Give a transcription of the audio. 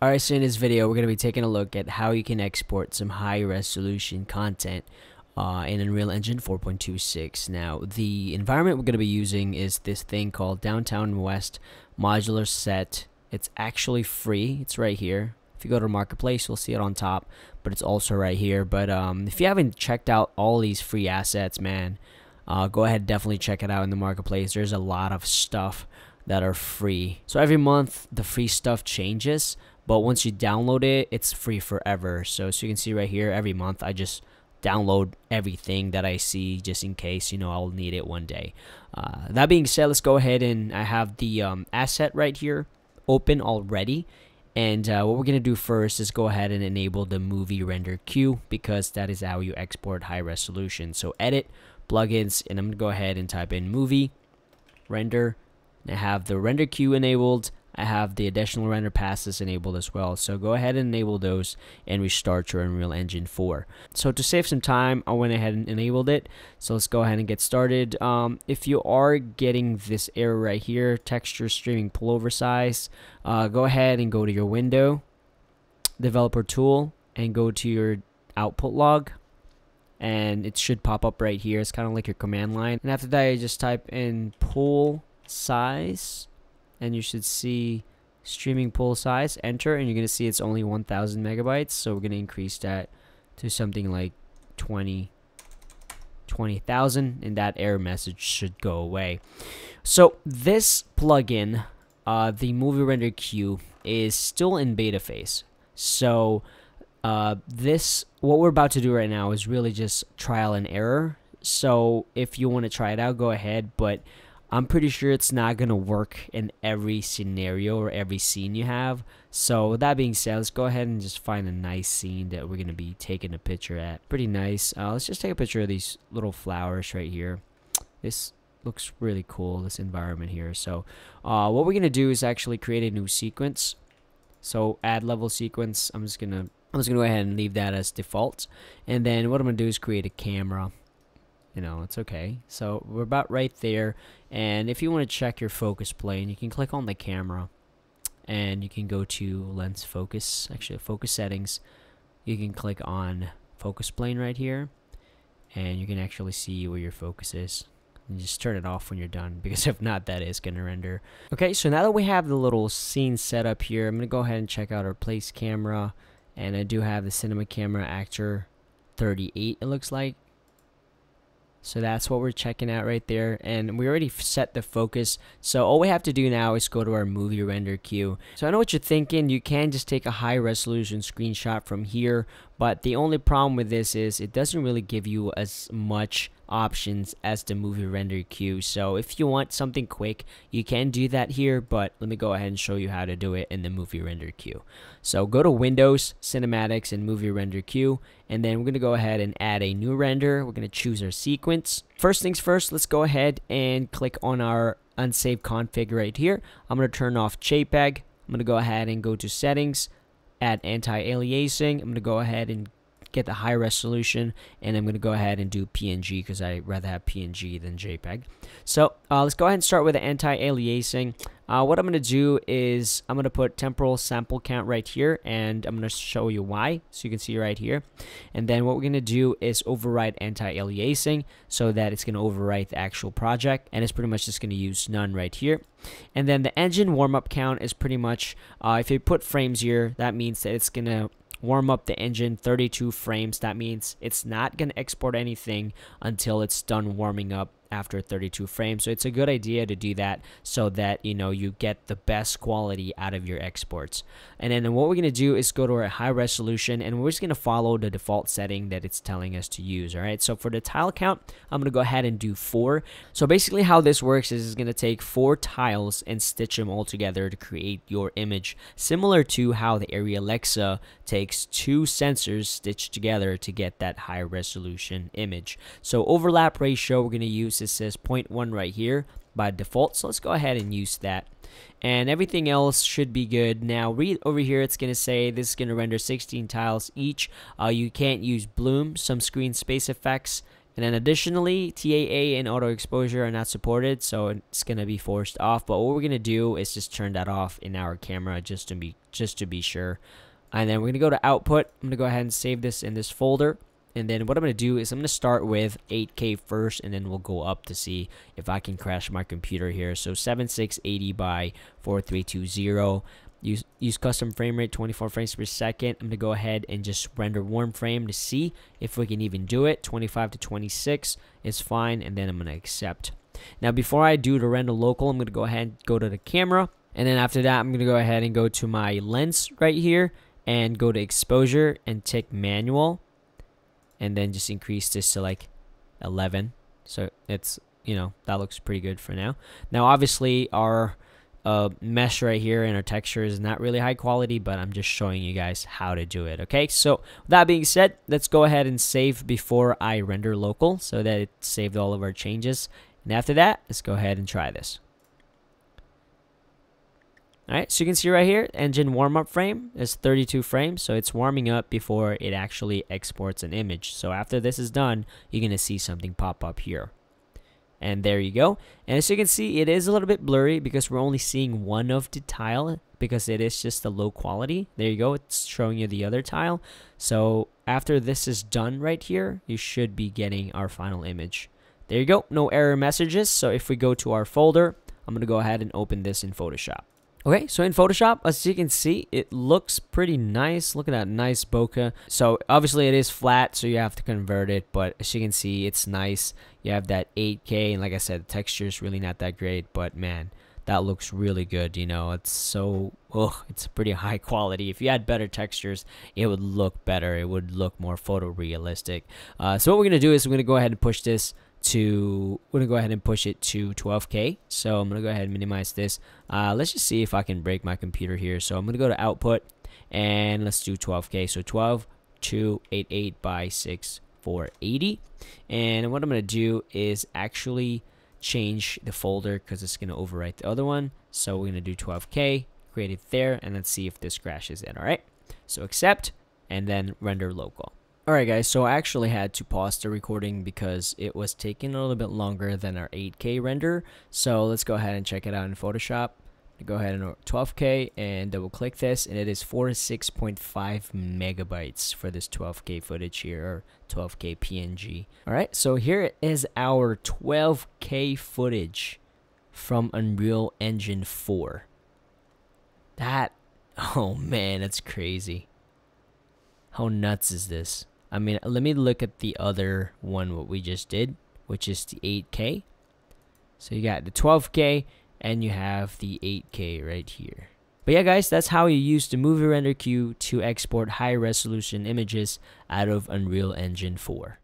Alright, so in this video, we're going to be taking a look at how you can export some high resolution content uh, in Unreal Engine 4.26. Now, the environment we're going to be using is this thing called Downtown West Modular Set. It's actually free. It's right here. If you go to Marketplace, you'll see it on top, but it's also right here. But um, if you haven't checked out all these free assets, man, uh, go ahead definitely check it out in the Marketplace. There's a lot of stuff that are free. So every month, the free stuff changes but once you download it it's free forever. So so you can see right here every month I just download everything that I see just in case you know I'll need it one day. Uh, that being said let's go ahead and I have the um, asset right here open already. And uh, what we're gonna do first is go ahead and enable the movie render queue because that is how you export high resolution. So edit plugins and I'm gonna go ahead and type in movie render. I have the render queue enabled I have the additional render passes enabled as well. So go ahead and enable those and restart your Unreal Engine 4. So to save some time, I went ahead and enabled it. So let's go ahead and get started. Um, if you are getting this error right here, texture streaming pool over size, uh, go ahead and go to your window, developer tool, and go to your output log and it should pop up right here. It's kind of like your command line. And after that, you just type in pool size and you should see streaming pool size enter and you're going to see it's only 1000 megabytes so we're going to increase that to something like 20 20,000 and that error message should go away. So this plugin uh, the movie render queue is still in beta phase. So uh, this what we're about to do right now is really just trial and error. So if you want to try it out go ahead but I'm pretty sure it's not going to work in every scenario or every scene you have. So with that being said, let's go ahead and just find a nice scene that we're going to be taking a picture at. Pretty nice. Uh, let's just take a picture of these little flowers right here. This looks really cool, this environment here. So uh, what we're going to do is actually create a new sequence. So add level sequence. I'm just going to I'm just going to go ahead and leave that as default. And then what I'm going to do is create a camera you know, it's okay. So we're about right there. And if you want to check your focus plane, you can click on the camera and you can go to lens focus, actually focus settings. You can click on focus plane right here and you can actually see where your focus is. And just turn it off when you're done because if not, that is going to render. Okay, so now that we have the little scene set up here, I'm going to go ahead and check out our place camera. And I do have the cinema camera actor 38 it looks like so that's what we're checking out right there. And we already set the focus. So all we have to do now is go to our movie render queue. So I know what you're thinking. You can just take a high resolution screenshot from here. But the only problem with this is it doesn't really give you as much options as the movie render queue. So if you want something quick, you can do that here, but let me go ahead and show you how to do it in the movie render queue. So go to Windows, Cinematics, and Movie Render Queue, and then we're going to go ahead and add a new render. We're going to choose our sequence. First things first, let's go ahead and click on our unsaved config right here. I'm going to turn off JPEG. I'm going to go ahead and go to settings, add anti-aliasing. I'm going to go ahead and get the high resolution and I'm going to go ahead and do PNG because I rather have PNG than JPEG. So uh, let's go ahead and start with the anti-aliasing. Uh, what I'm going to do is I'm going to put temporal sample count right here and I'm going to show you why so you can see right here and then what we're going to do is override anti-aliasing so that it's going to overwrite the actual project and it's pretty much just going to use none right here and then the engine warm-up count is pretty much uh, if you put frames here that means that it's going to warm up the engine 32 frames. That means it's not going to export anything until it's done warming up after 32 frames. So it's a good idea to do that so that you know you get the best quality out of your exports. And then what we're going to do is go to our high resolution and we're just going to follow the default setting that it's telling us to use. All right. So for the tile count, I'm going to go ahead and do four. So basically how this works is it's going to take four tiles and stitch them all together to create your image. Similar to how the Arri Alexa takes two sensors stitched together to get that high resolution image. So overlap ratio we're going to use it says 0.1 right here by default. So let's go ahead and use that. And everything else should be good. Now, read over here, it's going to say this is going to render 16 tiles each. Uh, you can't use bloom, some screen space effects, And then additionally, TAA and auto exposure are not supported, so it's gonna be forced off. But what we're gonna do is just turn that off in our camera just to be just to be sure. And then we're gonna go to output. I'm gonna go ahead and save this in this folder. And then what I'm gonna do is I'm gonna start with 8K first, and then we'll go up to see if I can crash my computer here. So 7680 by 4320. Use, use custom frame rate 24 frames per second. I'm going to go ahead and just render warm frame to see if we can even do it. 25 to 26 is fine, and then I'm going to accept. Now, before I do the render local, I'm going to go ahead and go to the camera. And then after that, I'm going to go ahead and go to my lens right here and go to exposure and tick manual. And then just increase this to like 11. So it's, you know, that looks pretty good for now. Now, obviously, our uh, mesh right here and our texture is not really high quality, but I'm just showing you guys how to do it. Okay, so that being said, let's go ahead and save before I render local so that it saved all of our changes. And after that, let's go ahead and try this. Alright, so you can see right here, engine warm-up frame is 32 frames, so it's warming up before it actually exports an image. So after this is done, you're going to see something pop up here. And there you go. And as you can see, it is a little bit blurry because we're only seeing one of the tile because it is just a low quality. There you go. It's showing you the other tile. So after this is done right here, you should be getting our final image. There you go. No error messages. So if we go to our folder, I'm going to go ahead and open this in Photoshop. Okay, so in Photoshop, as you can see, it looks pretty nice. Look at that nice bokeh. So obviously it is flat, so you have to convert it. But as you can see, it's nice. You have that 8K, and like I said, the texture is really not that great. But man, that looks really good. You know, it's so, ugh, it's pretty high quality. If you had better textures, it would look better. It would look more photorealistic. Uh, so what we're going to do is we're going to go ahead and push this to we're gonna go ahead and push it to 12k so i'm gonna go ahead and minimize this. Uh, let's just see if i can break my computer here. So i'm gonna go to output and let's do 12k so 12 288 by 6 480 and what i'm gonna do is actually change the folder because it's gonna overwrite the other one. So we're gonna do 12k create it there and let's see if this crashes it all right? So accept and then render local Alright guys, so I actually had to pause the recording because it was taking a little bit longer than our 8K render. So let's go ahead and check it out in Photoshop. Go ahead and 12K and double click this and it is 46.5 megabytes for this 12K footage here or 12K PNG. Alright, so here is our 12K footage from Unreal Engine 4. That, oh man, that's crazy. How nuts is this? I mean, let me look at the other one, what we just did, which is the 8K. So you got the 12K and you have the 8K right here. But yeah, guys, that's how you use the Movie Render Queue to export high resolution images out of Unreal Engine 4.